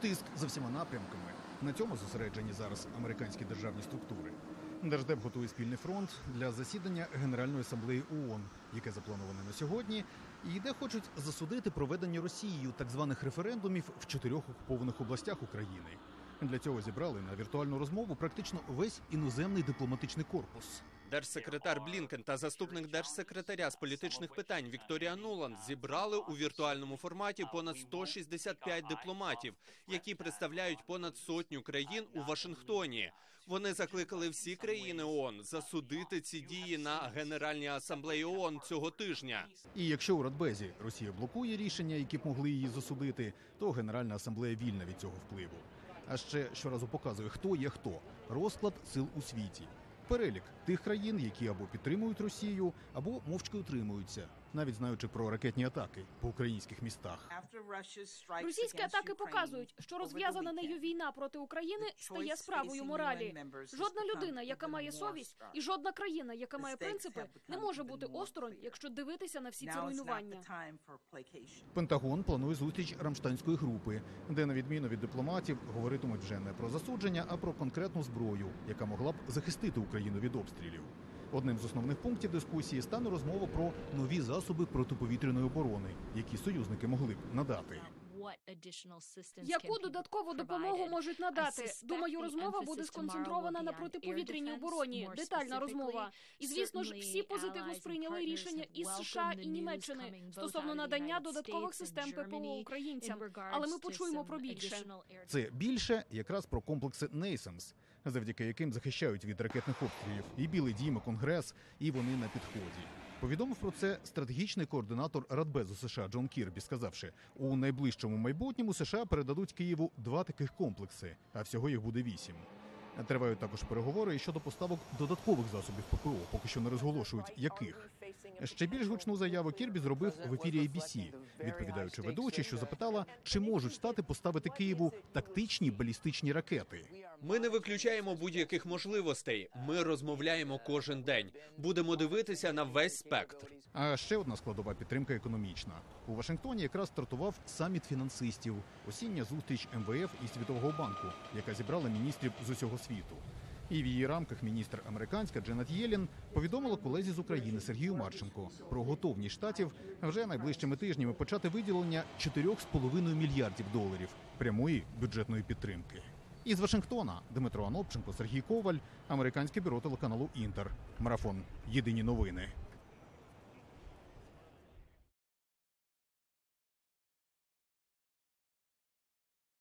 тиск за всіма напрямками. На цьому зосереджені зараз американські державні структури. Держдеп готує спільний фронт для засідання Генеральної асамблеї ООН, яке заплановане на сьогодні, і де хочуть засудити проведення Росією так званих референдумів в чотирьох окупованих областях України. Для цього зібрали на віртуальну розмову практично весь іноземний дипломатичний корпус. Держсекретар Блінкен та заступник держсекретаря з політичних питань Вікторія Нуланд зібрали у віртуальному форматі понад 165 дипломатів, які представляють понад сотню країн у Вашингтоні. Вони закликали всі країни ООН засудити ці дії на Генеральній асамблеї ООН цього тижня. І якщо у Радбезі Росія блокує рішення, які б могли її засудити, то Генеральна асамблея вільна від цього впливу. А ще щоразу показує, хто є хто розклад сил у світі. Перелік тих країн, які або підтримують Росію, або мовчки утримуються, навіть знаючи про ракетні атаки по українських містах. Російські атаки показують, що розв'язана нею війна проти України стає справою моралі. Жодна людина, яка має совість, і жодна країна, яка має принципи, не може бути осторонь, якщо дивитися на всі ці руйнування. Пентагон планує зустріч рамштанської групи, де, на відміну від дипломатів, говоритимуть вже не про засудження, а про конкретну зброю, яка могла б захистити Україну від обстрілів. Одним з основних пунктів дискусії стане розмова про нові засоби протиповітряної оборони, які союзники могли б надати. Яку додаткову допомогу можуть надати? Думаю, розмова буде сконцентрована на протиповітряній обороні. Детальна розмова. І звісно ж, всі позитивно сприйняли рішення із США і Німеччини стосовно надання додаткових систем ППО українцям. Але ми почуємо про більше. Це більше якраз про комплекси NASAMS, завдяки яким захищають від ракетних обстрілів і Білий Дім, і Конгрес, і вони на підході. Повідомив про це стратегічний координатор Радбезу США Джон Кірбі, сказавши, у найближчому майбутньому США передадуть Києву два таких комплекси, а всього їх буде вісім. Тривають також переговори щодо поставок додаткових засобів ППО, поки що не розголошують яких. Ще більш гучну заяву Кірбі зробив в ефірі ABC, відповідаючи ведучі, що запитала, чи можуть штати поставити Києву тактичні балістичні ракети. Ми не виключаємо будь-яких можливостей. Ми розмовляємо кожен день. Будемо дивитися на весь спектр. А ще одна складова підтримка економічна. У Вашингтоні якраз стартував саміт фінансистів, осіння зустріч МВФ і Світового банку, яка зібрала міністрів з усього світу. І в її рамках міністр американська Дженет Єлін повідомила колезі з України Сергію Марченко про готовність штатів вже найближчими тижнями почати виділення 4,5 мільярдів доларів прямої бюджетної підтримки. Із Вашингтона Дмитро Анопченко, Сергій Коваль, американське бюро телеканалу Інтер. Марафон. Єдині новини.